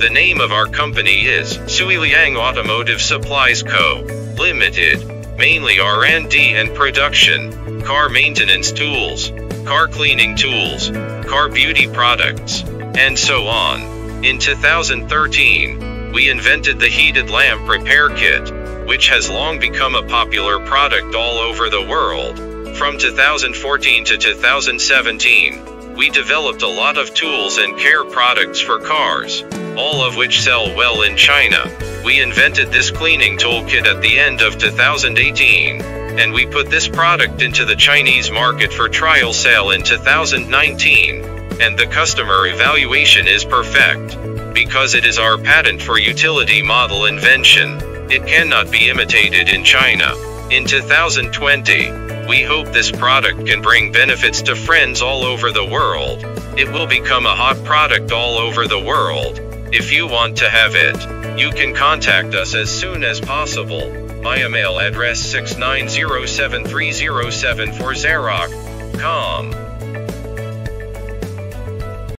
The name of our company is Suliang Automotive Supplies Co. Limited. Mainly R&D and production, car maintenance tools, car cleaning tools, car beauty products, and so on. In 2013, we invented the heated lamp repair kit, which has long become a popular product all over the world. From 2014 to 2017, we developed a lot of tools and care products for cars, all of which sell well in China. We invented this cleaning toolkit at the end of 2018, and we put this product into the Chinese market for trial sale in 2019, and the customer evaluation is perfect. Because it is our patent for utility model invention, it cannot be imitated in China. In 2020, we hope this product can bring benefits to friends all over the world. It will become a hot product all over the world. If you want to have it, you can contact us as soon as possible. My email address 6907307 for Xerox.com.